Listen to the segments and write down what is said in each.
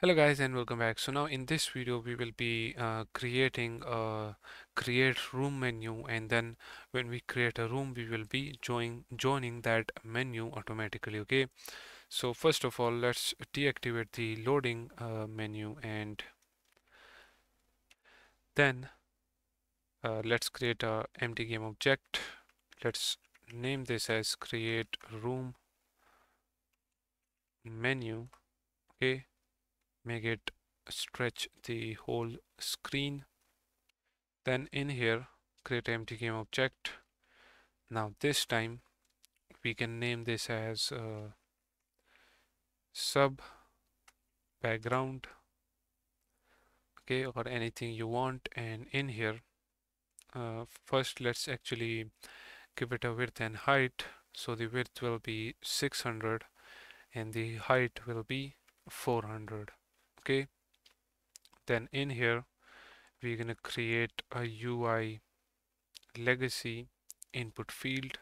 Hello guys and welcome back. So now in this video we will be uh, creating a create room menu and then when we create a room we will be join, joining that menu automatically okay. So first of all let's deactivate the loading uh, menu and then uh, let's create a empty game object. Let's name this as create room menu okay make it stretch the whole screen. Then in here create empty game object. Now this time we can name this as uh, sub background. Okay or anything you want. And in here uh, first let's actually give it a width and height. So the width will be 600 and the height will be 400 okay then in here we're gonna create a UI legacy input field.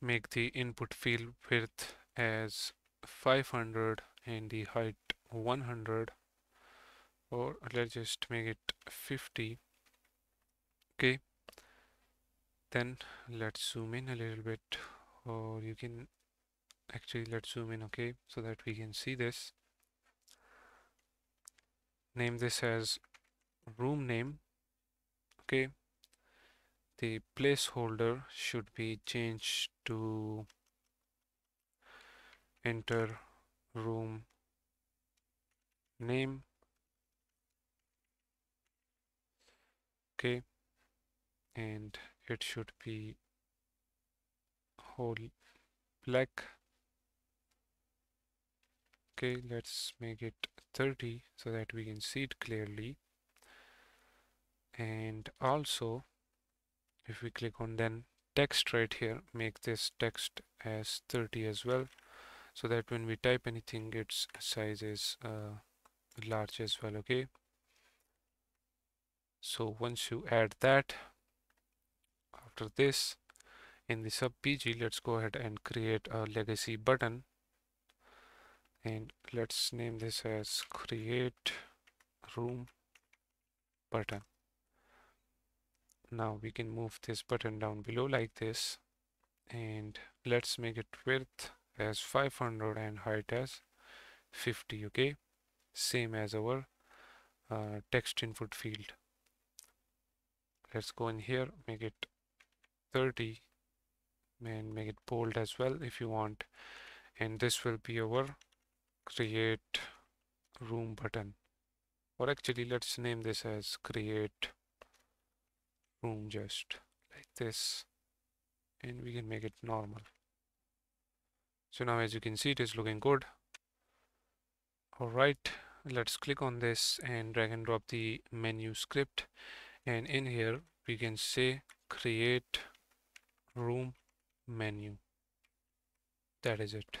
Make the input field width as 500 and the height 100 or let's just make it 50 okay then let's zoom in a little bit. Or you can actually let's zoom in okay so that we can see this name this as room name okay? The placeholder should be changed to enter room name okay? And it should be whole black okay let's make it 30 so that we can see it clearly. And also if we click on then text right here make this text as 30 as well. So that when we type anything its size is uh, large as well okay? So once you add that after this in the sub pg let's go ahead and create a legacy button and let's name this as create room button. Now we can move this button down below like this. And let's make it width as 500 and height as 50 okay? Same as our uh, text input field. Let's go in here make it 30 and make it bold as well if you want. And this will be our create room button. Or actually let's name this as create room just like this and we can make it normal. So now as you can see it is looking good. Alright let's click on this and drag and drop the menu script. And in here we can say create room menu. That is it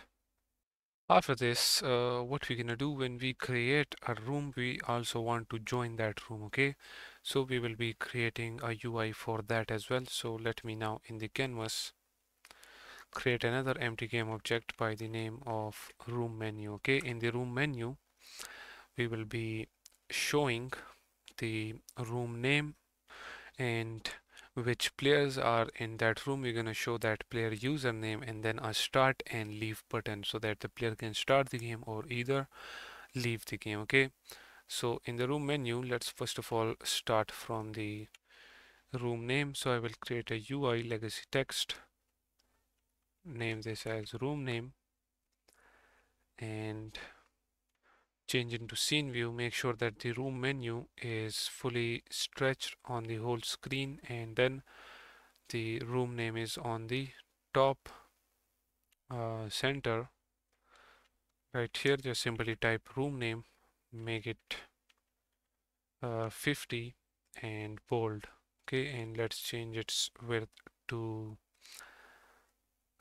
after this, uh, what we're gonna do when we create a room, we also want to join that room, okay? So we will be creating a UI for that as well. So let me now in the canvas create another empty game object by the name of room menu, okay? In the room menu, we will be showing the room name and which players are in that room, you're going to show that player username and then a start and leave button so that the player can start the game or either leave the game. Okay. So in the room menu, let's first of all start from the room name. So I will create a UI legacy text, name this as room name and change into scene view make sure that the room menu is fully stretched on the whole screen and then the room name is on the top uh, center. Right here just simply type room name make it uh, 50 and bold okay? And let's change its width to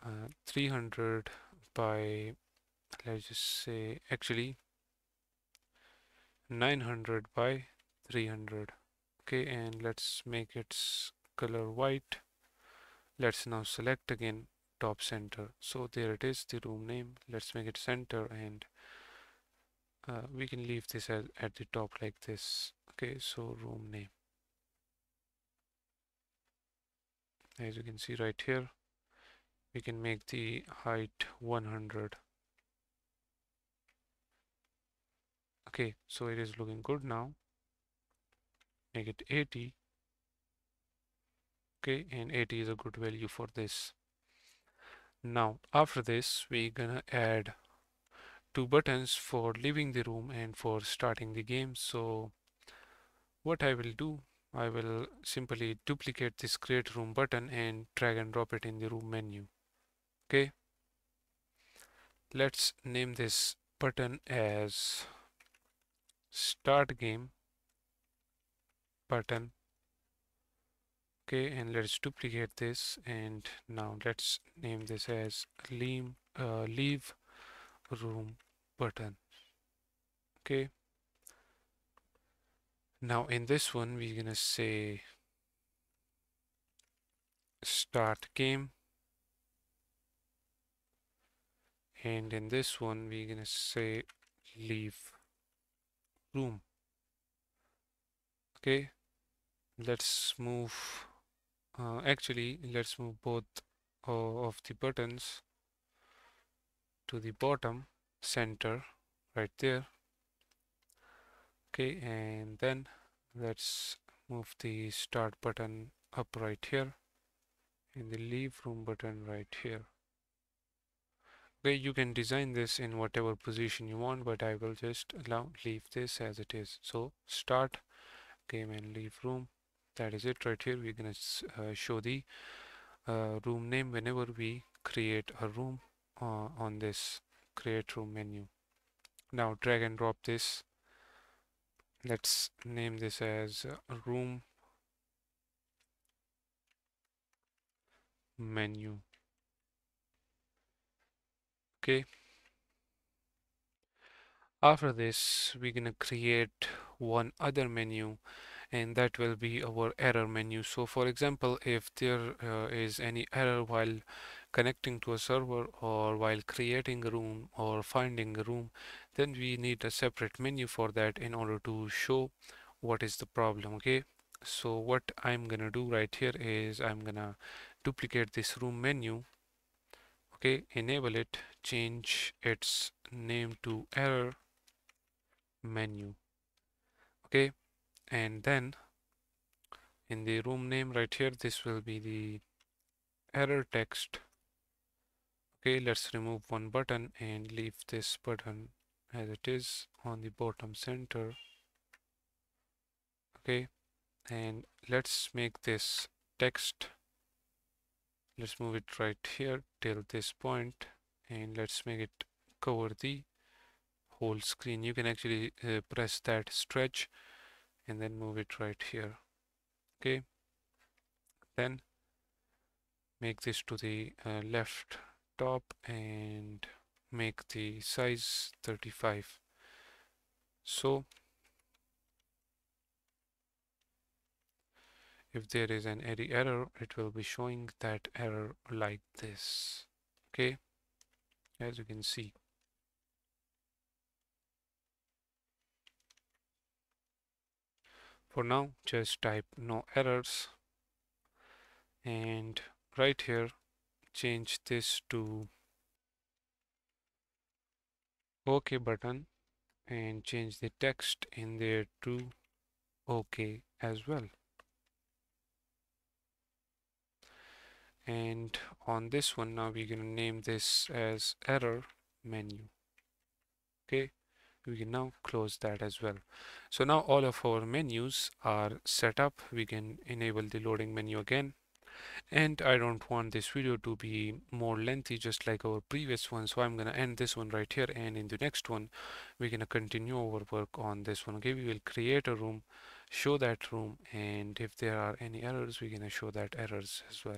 uh, 300 by let's just say actually 900 by 300 okay and let's make its color white. Let's now select again top center. So there it is the room name. Let's make it center and uh, we can leave this at, at the top like this. Okay so room name. As you can see right here we can make the height 100 okay so it is looking good now. Make it 80 okay and 80 is a good value for this. Now after this we're gonna add two buttons for leaving the room and for starting the game. So what I will do I will simply duplicate this create room button and drag and drop it in the room menu. Okay? Let's name this button as start game button. Okay and let's duplicate this and now let's name this as leave, uh, leave room button. Okay. Now in this one we're gonna say start game. And in this one we're gonna say leave room. Okay let's move uh, actually let's move both uh, of the buttons to the bottom center right there. Okay and then let's move the start button up right here and the leave room button right here okay you can design this in whatever position you want but I will just allow leave this as it is. So start. Game and leave room. That is it right here. We're gonna uh, show the uh, room name whenever we create a room uh, on this create room menu. Now drag and drop this. Let's name this as room menu okay. After this we're gonna create one other menu and that will be our error menu. So for example if there uh, is any error while connecting to a server or while creating a room or finding a room then we need a separate menu for that in order to show what is the problem okay? So what I'm gonna do right here is I'm gonna duplicate this room menu okay enable it change its name to error menu okay? And then in the room name right here this will be the error text okay? Let's remove one button and leave this button as it is on the bottom center okay? And let's make this text let's move it right here till this point and let's make it cover the whole screen. You can actually uh, press that stretch and then move it right here okay? Then make this to the uh, left top and make the size 35 so if there is an any error it will be showing that error like this okay as you can see for now just type no errors and right here change this to OK button and change the text in there to OK as well. And on this one now we're going to name this as error menu. Okay, we can now close that as well. So now all of our menus are set up. We can enable the loading menu again. And I don't want this video to be more lengthy just like our previous one. So I'm gonna end this one right here. And in the next one we're gonna continue our work on this one. Okay? We will create a room show that room. And if there are any errors we're gonna show that errors as well